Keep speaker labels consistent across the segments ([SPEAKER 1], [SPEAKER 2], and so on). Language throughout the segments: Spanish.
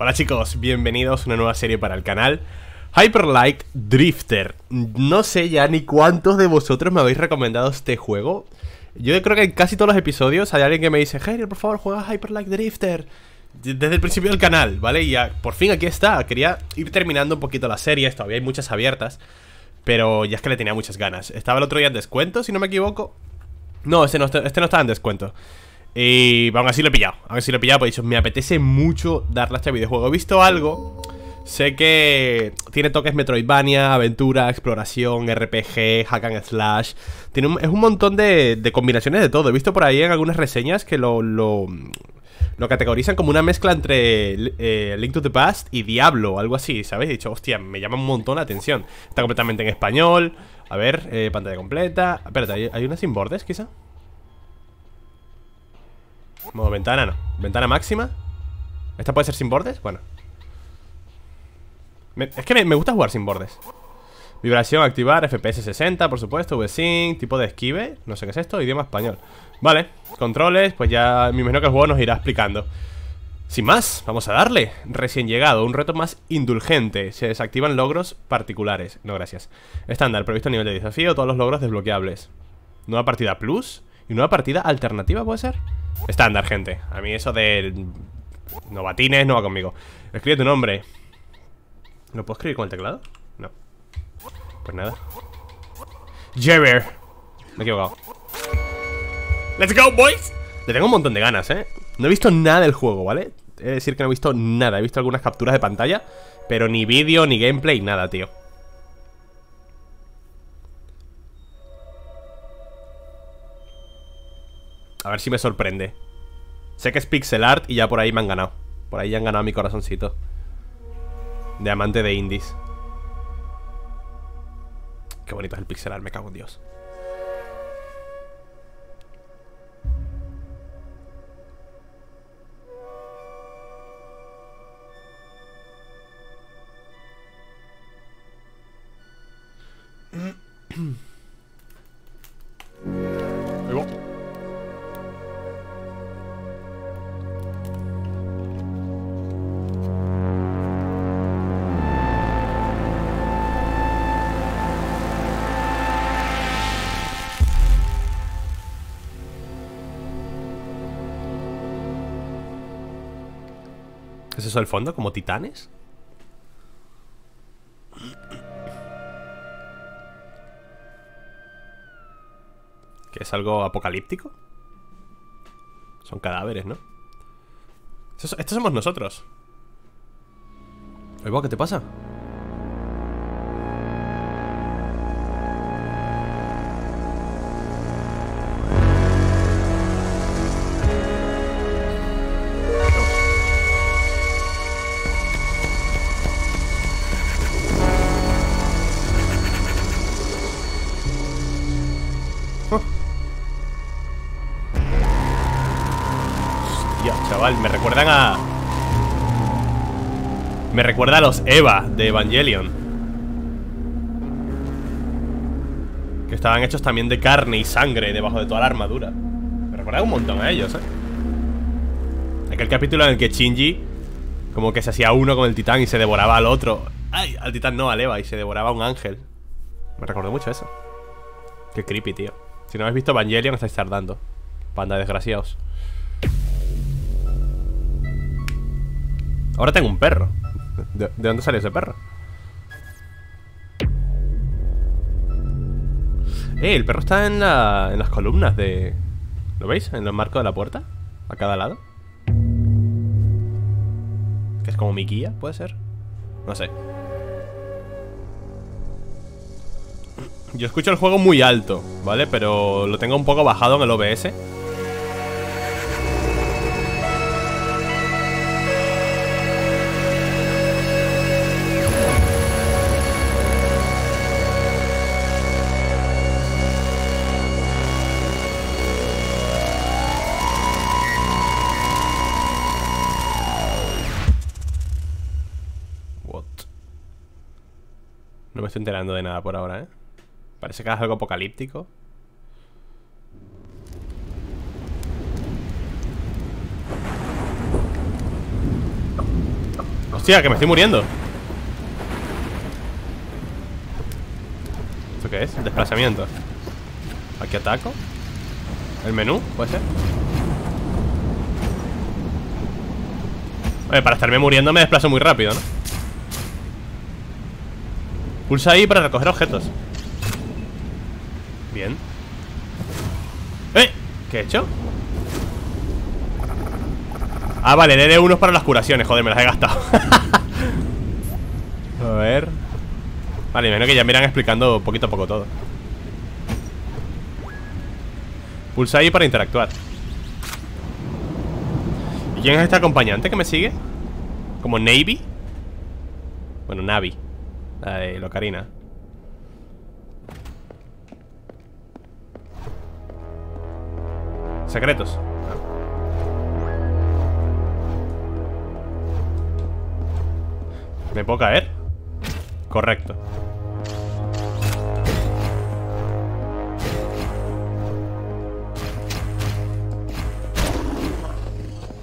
[SPEAKER 1] Hola chicos, bienvenidos a una nueva serie para el canal. Hyper Light Drifter. No sé ya ni cuántos de vosotros me habéis recomendado este juego. Yo creo que en casi todos los episodios hay alguien que me dice Jair, por favor, juega Hyper Light Drifter Desde el principio del canal, ¿vale? Y ya, por fin aquí está. Quería ir terminando un poquito las series, todavía hay muchas abiertas Pero ya es que le tenía muchas ganas. Estaba el otro día en descuento, si no me equivoco. No, este no, este no estaba en descuento y aún así lo he pillado. Aún así lo he pillado, pues dicho, me apetece mucho darle a este videojuego. He visto algo Sé que tiene toques Metroidvania, aventura, exploración, RPG, hack and slash. Tiene Es un montón de, combinaciones de todo. He visto por ahí en algunas reseñas que lo, lo, categorizan como una mezcla entre eh, Link to the Past y Diablo Algo así, ¿sabes? He dicho, hostia, me llama un montón la atención Está completamente en español. A ver, eh, pantalla completa. Espérate, ¿hay, ¿hay una sin bordes quizá? Modo ventana, no. Ventana máxima ¿Esta puede ser sin bordes? Bueno. Es que me, gusta jugar sin bordes. Vibración, activar, FPS 60, por supuesto VSync, tipo de esquive No sé qué es esto, idioma español. Vale, controles, pues ya me imagino que el juego nos irá explicando. Sin más, vamos a darle. Recién llegado, un reto más indulgente. Se desactivan logros particulares. No, gracias. Estándar, previsto nivel de desafío Todos los logros desbloqueables. Nueva partida plus Y nueva partida alternativa, ¿puede ser? Estándar, gente. A mí eso de novatines no va conmigo. Escribe tu nombre. ¿Lo puedo escribir con el teclado? No. Pues nada. Jever Me he equivocado. Let's go, boys. Le tengo un montón de ganas, ¿eh? No he visto nada del juego, ¿vale? Es decir que no he visto nada. He visto algunas capturas de pantalla Pero ni vídeo, ni gameplay, nada, tío A ver si me sorprende. Sé que es pixel art y ya por ahí me han ganado. Por ahí ya han ganado mi corazoncito. De amante de indies. Qué bonito es el pixel art, me cago en Dios ¿Qué es eso del fondo? ¿Como titanes? ¿Que es algo apocalíptico? Son cadáveres, ¿no? Estos somos nosotros ¿qué te pasa? A... Me recuerda a los Eva de Evangelion. Que estaban hechos también de carne y sangre debajo de toda la armadura. Me recuerda un montón a ellos, eh Aquel capítulo en el que Shinji Como que se hacía uno con el titán y se devoraba al otro. Ay, al titán no, al Eva Y se devoraba a un ángel. Me recordó mucho eso. Qué creepy, tío. Si no habéis visto Evangelion estáis tardando. Panda desgraciados Ahora tengo un perro ¿De, dónde salió ese perro? Eh, el perro está en, la, en las columnas de... ¿Lo veis? En los marcos de la puerta A cada lado Que es como mi guía, ¿puede ser? No sé Yo escucho el juego muy alto, ¿vale? Pero lo tengo un poco bajado en el OBS enterando de nada por ahora, ¿eh? Parece que es algo apocalíptico Hostia, que me estoy muriendo ¿Esto qué es? Desplazamiento Aquí ataco ¿El menú? ¿Puede ser? Oye, para estarme muriendo me desplazo muy rápido, ¿no? Pulsa ahí para recoger objetos Bien ¡Eh! ¿Qué he hecho? Ah, vale, el L1 es para las curaciones Joder, me las he gastado A ver Vale, imagino que ya me irán explicando poquito a poco todo Pulsa ahí para interactuar ¿Y quién es este acompañante que me sigue? ¿Como Navy? Bueno, Navi La de Locarina. Secretos. ¿Me puedo caer? Correcto.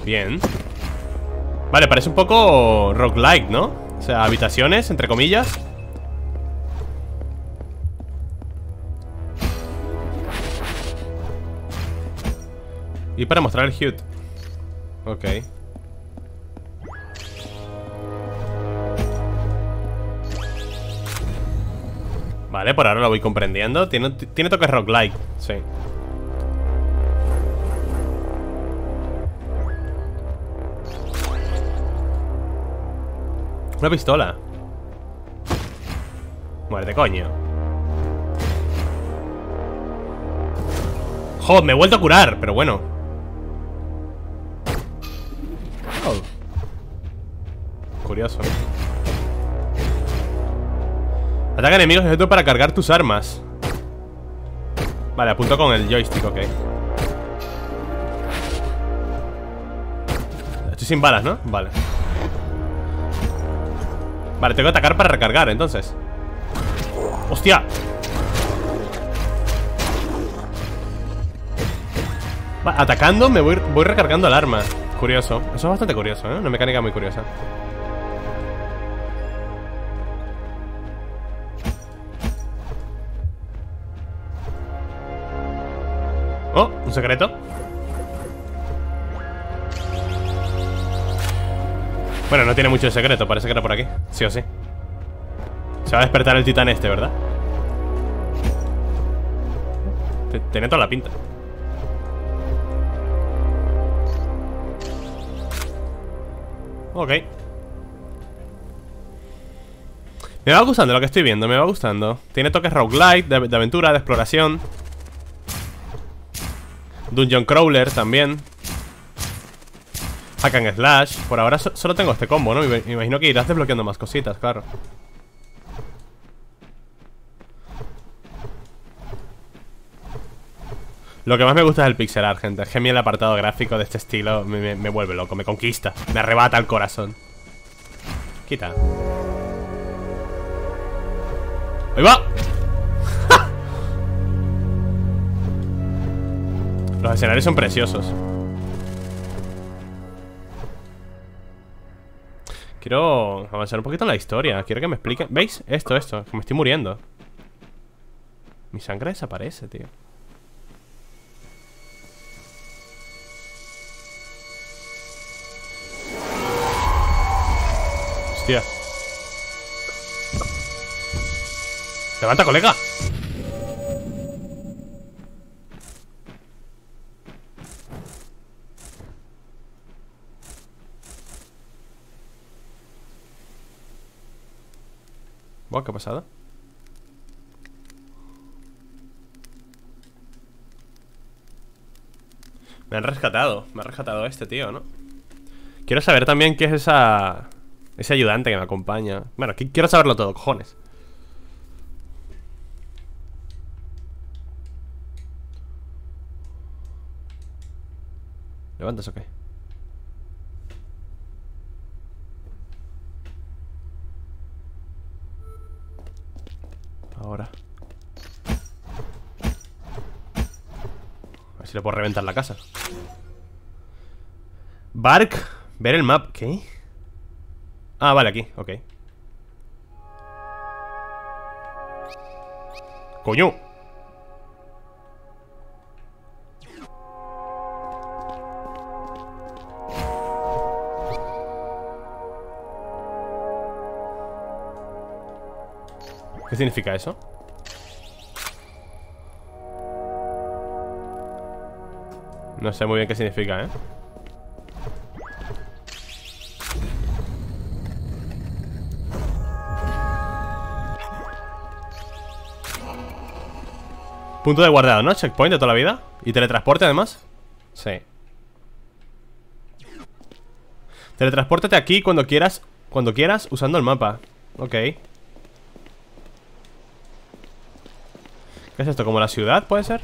[SPEAKER 1] Bien. Vale, parece un poco roguelike, ¿no? O sea, habitaciones, entre comillas Y para mostrar el HUD Ok. Vale, por ahora lo voy comprendiendo. Tiene, tiene toques roguelike, sí. Una pistola. Muerte, coño. Joder, me he vuelto a curar, pero bueno Curioso Ataca enemigos esto para cargar tus armas. Vale, apunto con el joystick, ok. Estoy sin balas, ¿no? Vale. Vale, tengo que atacar para recargar, entonces. ¡Hostia! atacando me voy, voy recargando el arma. Curioso, eso es bastante curioso, ¿eh? Una mecánica muy curiosa secreto Bueno, no tiene mucho de secreto, parece que era por aquí Sí o sí. Se va a despertar el titán este, ¿verdad? Tiene toda la pinta. Ok. Me va gustando lo que estoy viendo, me va gustando. Tiene toques roguelite, de, de aventura, de exploración Dungeon Crawler también. Hack and Slash. Por ahora solo tengo este combo, ¿no? Me imagino que irás desbloqueando más cositas, claro. Lo que más me gusta es el pixel art, gente. Es que a el apartado gráfico de este estilo me, me vuelve loco, me conquista Me arrebata el corazón. Quita. ¡Ahí va! Los escenarios son preciosos. Quiero avanzar un poquito en la historia. Quiero que me expliquen ¿Veis? Esto, esto. Me estoy muriendo. Mi sangre desaparece, tío. Hostia. Levanta, colega ¿qué ha pasado? Me han rescatado Me ha rescatado este tío, ¿no? Quiero saber también qué es esa... Ese ayudante que me acompaña Bueno, quiero saberlo todo, cojones ¿Levantas o qué? Ahora A ver si le puedo reventar la casa Bark Ver el map ¿Qué? Ah, vale, aquí, ok ¡Coño! ¿Qué significa eso? No sé muy bien qué significa, ¿eh? Punto de guardado, ¿no? Checkpoint de toda la vida ¿Y teletransporte además? Sí Teletranspórtate aquí cuando quieras Cuando quieras usando el mapa Ok ¿Qué es esto? ¿Como la ciudad puede ser?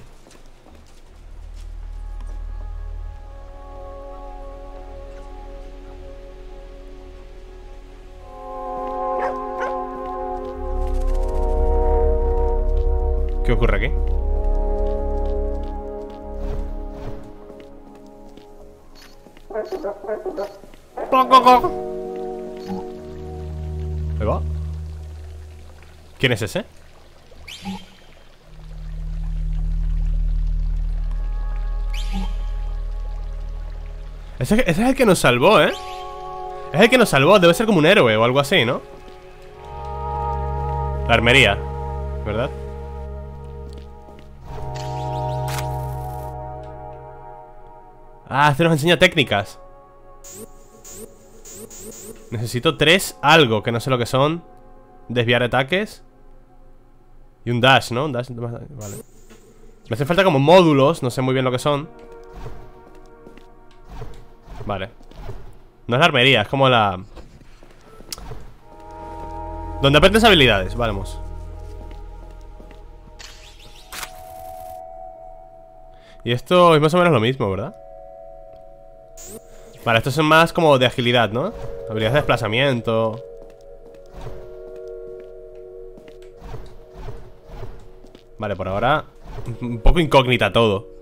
[SPEAKER 1] ¿Qué ocurre aquí? Ahí va ¿Quién es ese? Ese, es el que nos salvó, ¿eh? Es el que nos salvó, debe ser como un héroe o algo así, ¿no? La armería, ¿verdad? Ah, este nos enseña técnicas Necesito tres algo, que no sé lo que son Desviar ataques Y un dash, ¿no? Un dash, vale Me hace falta como módulos, no sé muy bien lo que son Vale No es la armería, es como la... Donde aprendes habilidades, vamos Y esto es más o menos lo mismo, ¿verdad? Vale, estos son más como de agilidad, ¿no? Habilidades de desplazamiento Vale, por ahora Un poco incógnita todo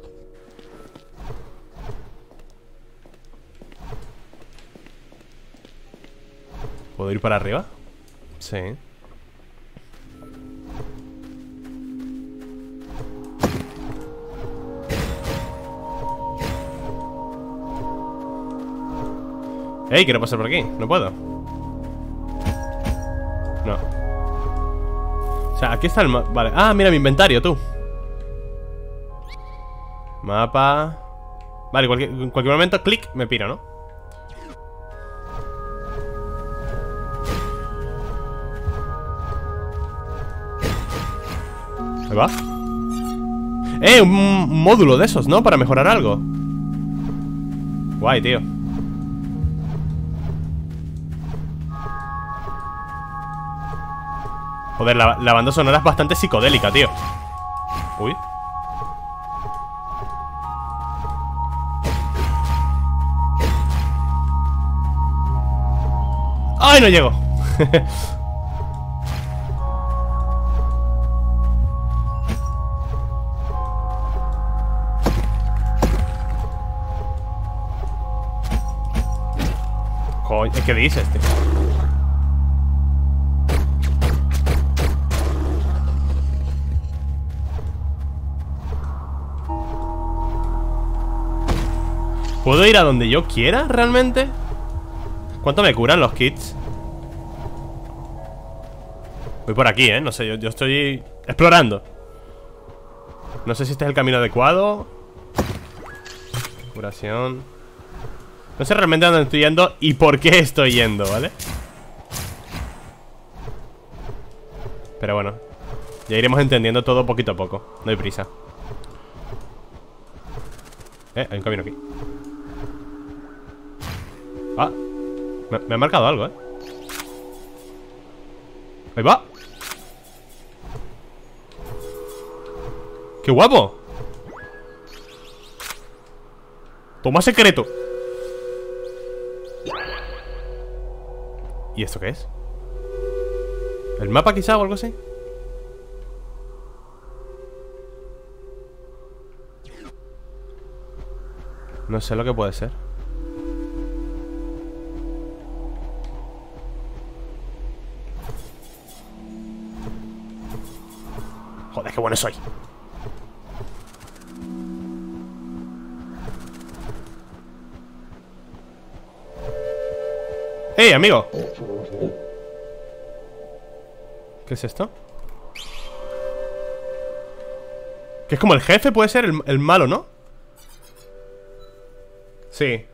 [SPEAKER 1] ¿Puedo ir para arriba? Sí ¡Ey! Quiero pasar por aquí. No puedo. No. O sea, aquí está el mapa. Vale. Ah, mira mi inventario, tú. Mapa. Vale, en cualquier momento, clic, me piro, ¿no? Ahí va. ¡Eh! Un módulo de esos, ¿no? Para mejorar algo. Guay, tío. Joder, la, banda sonora es bastante psicodélica, tío Uy ¡Ay, no llego! Coño, ¿qué dices, tío? ¿Puedo ir a donde yo quiera, realmente? ¿Cuánto me curan los kits? Voy por aquí, ¿eh? No sé, yo, estoy explorando No sé si este es el camino adecuado Curación No sé realmente dónde estoy yendo y por qué estoy yendo, ¿vale? Pero bueno Ya iremos entendiendo todo poquito a poco No hay prisa Eh, hay un camino aquí Ah, me, ha marcado algo, ¿eh? Ahí va ¡Qué guapo! Toma secreto ¿Y esto qué es? ¿El mapa quizá o algo así? No sé lo que puede ser Joder, qué bueno soy ¡Hey, amigo! ¿Qué es esto? Que es como el jefe, puede ser el, el malo, ¿no? Sí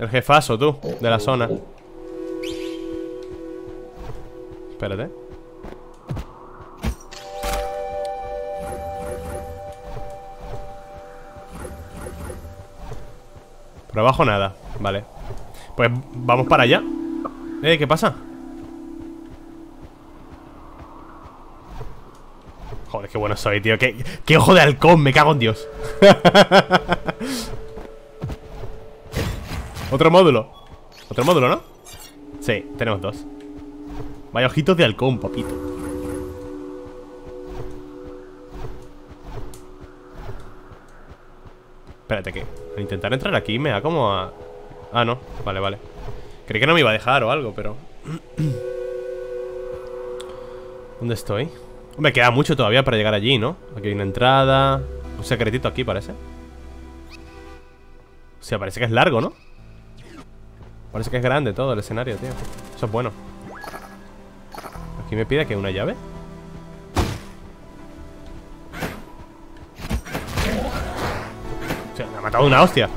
[SPEAKER 1] El jefazo, tú, de la zona Espérate Por abajo nada, vale Pues vamos para allá. Eh, ¿qué pasa? Joder, qué bueno soy, tío. Qué, qué ojo de halcón, me cago en Dios. Otro módulo. Otro módulo, ¿no? Sí, tenemos dos. Vaya ojitos de halcón, papito. Espérate que Al intentar entrar aquí me da como a... Ah, no, vale, vale. Creí que no me iba a dejar o algo, pero ¿Dónde estoy? Me queda mucho todavía para llegar allí, ¿no? Aquí hay una entrada Un secretito aquí parece. O sea, parece que es largo, ¿no? Parece que es grande todo el escenario, tío. Eso es bueno. Aquí me pide que una llave. O sea, me ha matado una hostia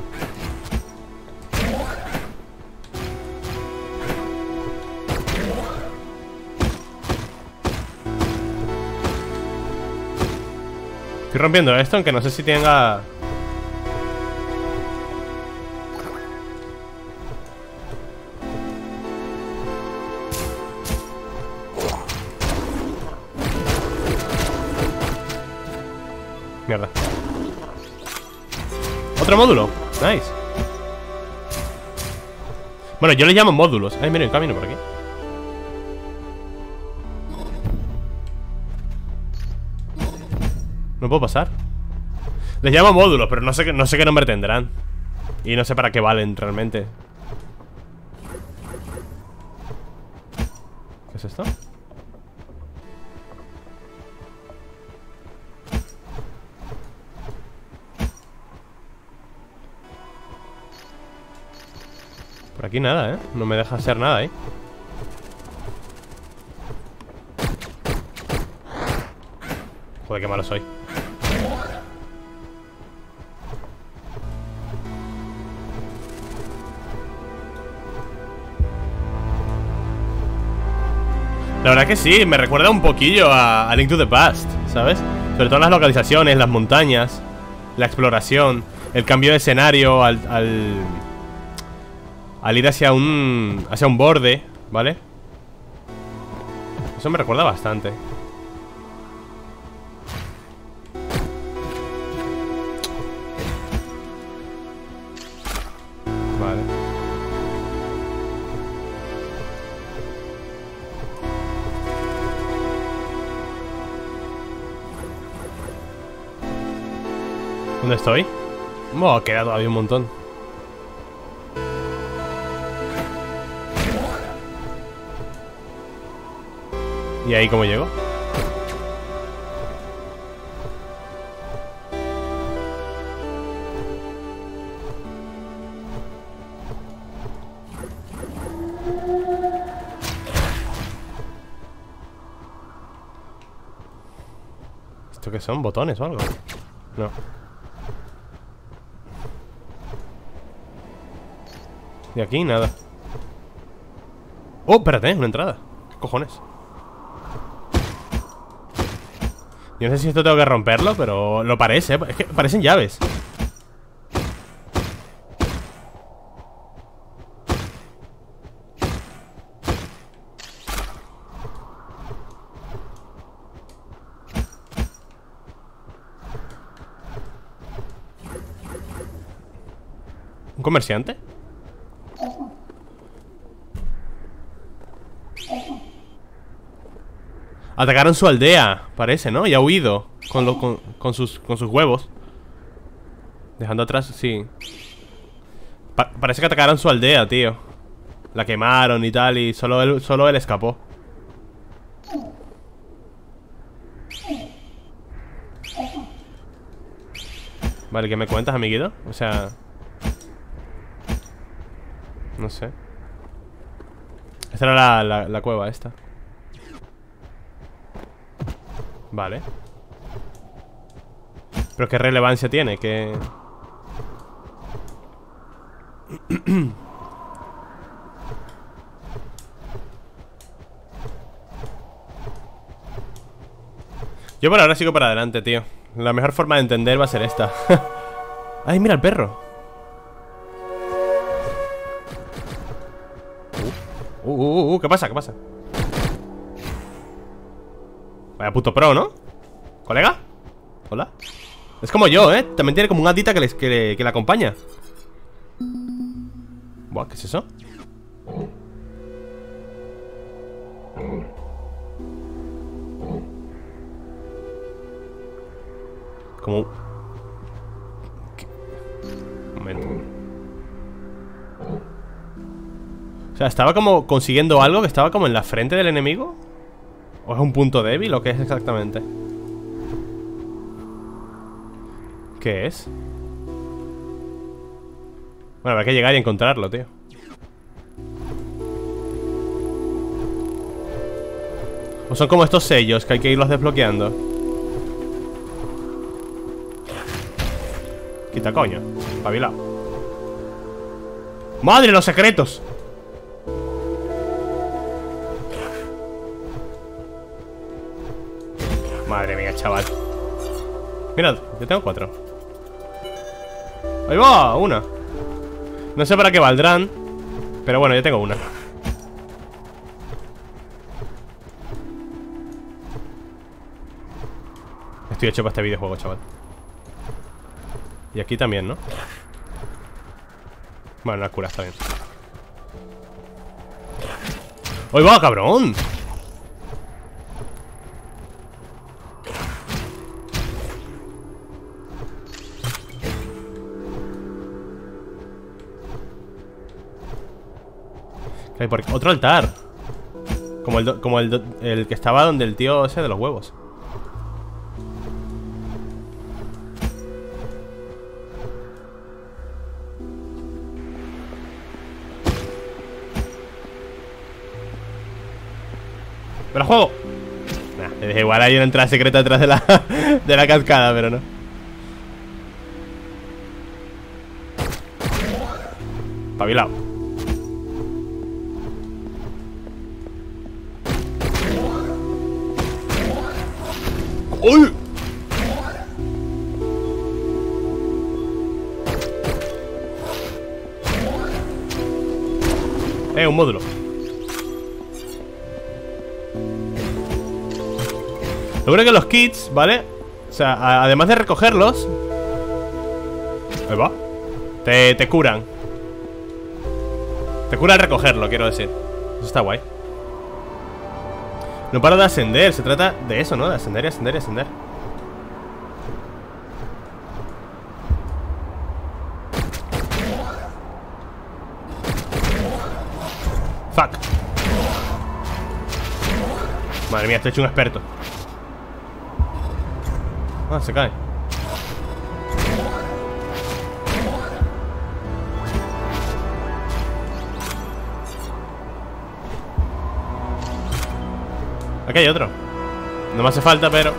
[SPEAKER 1] Estoy rompiendo esto, aunque no sé si tenga... Mierda. Otro módulo. Nice. Bueno, yo le llamo módulos. Ay, mira, el camino por aquí Puedo pasar Les llamo módulos, pero no sé, no sé qué nombre tendrán. Y no sé para qué valen realmente. ¿Qué es esto? Por aquí nada, ¿eh? No me deja hacer nada ahí. Joder, qué malo soy La verdad que sí, me recuerda un poquillo a, a Link to the Past, ¿sabes? Sobre todo las localizaciones, las montañas La exploración El cambio de escenario al, al al ir hacia un... Hacia un borde, ¿vale? Eso me recuerda bastante ¿Dónde estoy? Oh, queda todavía un montón ¿Y ahí cómo llego? ¿Esto qué son? ¿Botones o algo? No Y aquí nada Oh, espérate, una entrada ¿Qué cojones? Yo no sé si esto tengo que romperlo, pero lo parece, ¿eh? es que parecen llaves ¿Un comerciante? Atacaron su aldea, parece, ¿no? Y ha huido con, con, sus, con sus huevos. Dejando atrás, sí. Parece que atacaron su aldea, tío. La quemaron y tal, y solo él, solo él escapó. Vale, ¿qué me cuentas, amiguito? O sea... No sé. Esta era la, la cueva esta. Vale. Pero qué relevancia tiene, que... Yo por ahora sigo para adelante, tío. La mejor forma de entender va a ser esta. Ay, mira el perro. Uh, uh, uh, uh, ¿qué pasa? ¿Qué pasa? Vaya puto pro, ¿no? ¿Colega? Hola Es como yo, ¿eh? También tiene como una gatita que, les, que, le acompaña Buah, ¿qué es eso? Como... O sea, estaba como consiguiendo algo que estaba como en la frente del enemigo ¿O es un punto débil o qué es exactamente? ¿Qué es? Bueno, habrá que llegar y encontrarlo, tío O son como estos sellos que hay que irlos desbloqueando Quita coño, pabilado ¡Madre, los secretos! Madre mía, chaval. Mirad, yo tengo cuatro. Ahí va, una. No sé para qué valdrán Pero bueno, yo tengo una. Estoy hecho para este videojuego, chaval. Y aquí también, ¿no? Bueno, la cura está bien. ¡Ahí va, cabrón! Otro altar. Como, el, como el, el que estaba donde el tío ese de los huevos. ¡Me juego! Nah, igual hay una entrada secreta detrás de la, de la cascada, pero no. Pabilao Eh, un módulo. Lo bueno que los kits, ¿vale? O sea, además de recogerlos Ahí va te, curan. Te cura recogerlo, quiero decir. Eso está guay. No paro de ascender, se trata de eso, ¿no? De ascender y ascender y ascender Madre mía, estoy hecho un experto. Ah, se cae. Aquí hay otro. No me hace falta, pero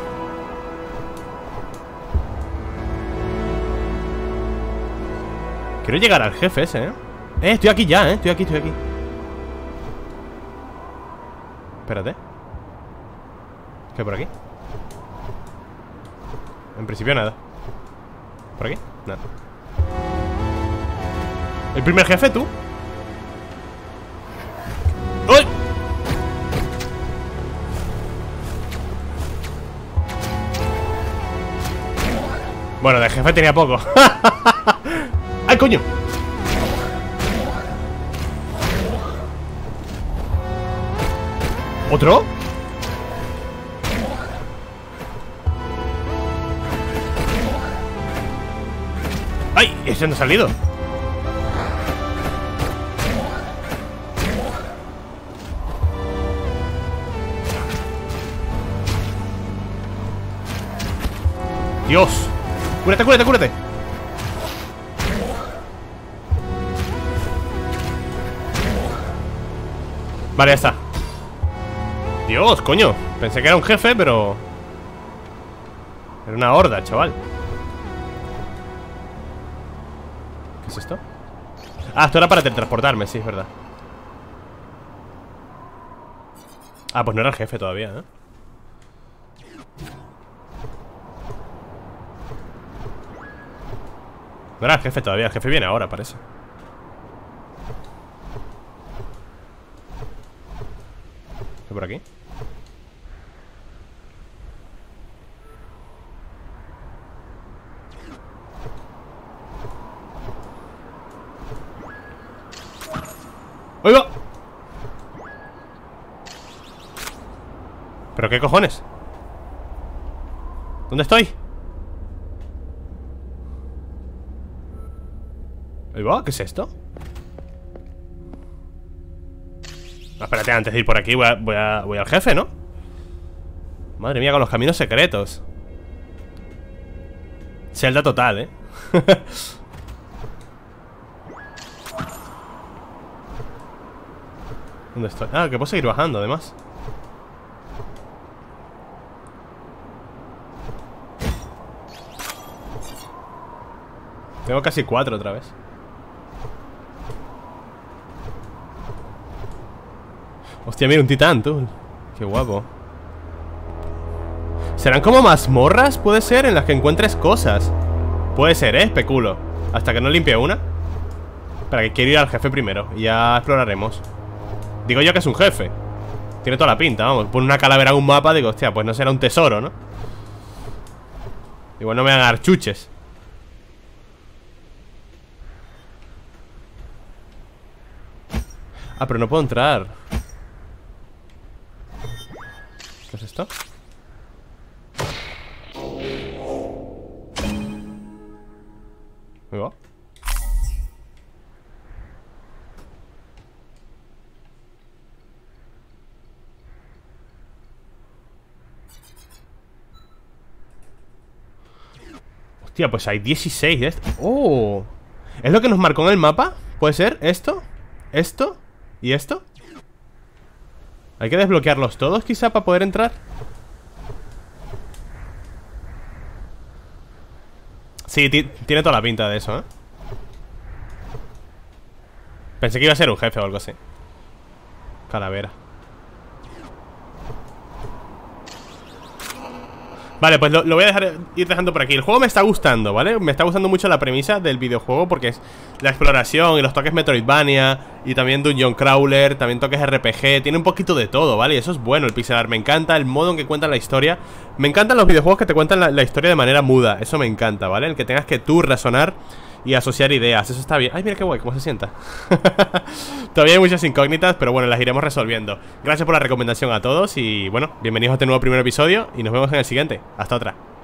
[SPEAKER 1] Quiero llegar al jefe ese, ¿eh? Eh, estoy aquí ya, ¿eh? Estoy aquí, estoy aquí. Espérate ¿Qué por aquí? En principio nada ¿Por aquí? Nada ¿El primer jefe, tú? Bueno, de jefe tenía poco ¡Ay, coño! ¿Otro? ¡Ay! Ese no ha salido. Dios. Cúrate, cúrate, cúrate. Vale, ya está. Dios, coño. Pensé que era un jefe, pero... Era una horda, chaval. ¿Qué es esto? Ah, esto era para teletransportarme, sí, es verdad Ah, pues no era el jefe todavía, ¿eh? No era el jefe todavía, el jefe viene ahora, parece ¿Qué por aquí? ¡Oiga! ¿Pero qué cojones? ¿Dónde estoy? Ahí ¿qué es esto? No, espérate, antes de ir por aquí voy al jefe, ¿no? Madre mía, con los caminos secretos Celda total, ¿eh? ¿Dónde estoy? Ah, que puedo seguir bajando, además. Tengo casi cuatro otra vez. Hostia, mira, un titán, tú. Qué guapo. ¿Serán como mazmorras? Puede ser, en las que encuentres cosas. Puede ser, ¿eh? Especulo. Hasta que no limpie una. Para que quiero ir al jefe primero. Y ya exploraremos Digo yo que es un jefe Tiene toda la pinta, vamos Pone una calavera en un mapa Digo, hostia, pues no será un tesoro, ¿no? Igual no me van a dar chuches Ah, pero no puedo entrar ¿Qué es esto? ¿Me va? Hostia, pues hay 16 de esto. ¡Oh! ¿Es lo que nos marcó en el mapa? ¿Puede ser? ¿Esto? ¿Esto? ¿Y esto? Hay que desbloquearlos todos quizá para poder entrar Sí, tiene toda la pinta de eso, ¿eh? Pensé que iba a ser un jefe o algo así Calavera Vale, pues lo, voy a dejar ir dejando por aquí El juego me está gustando, ¿vale? Me está gustando mucho la premisa del videojuego Porque es la exploración y los toques Metroidvania Y también Dungeon Crawler También toques RPG Tiene un poquito de todo, ¿vale? Y eso es bueno, el pixel art Me encanta el modo en que cuentan la historia Me encantan los videojuegos que te cuentan la, la historia de manera muda Eso me encanta, ¿vale? El que tengas que tú razonar y asociar ideas. Eso está bien. Ay, mira qué guay, cómo se sienta. Todavía hay muchas incógnitas, pero bueno, las iremos resolviendo. Gracias por la recomendación a todos y bueno, bienvenidos a este nuevo primer episodio y nos vemos en el siguiente. Hasta otra.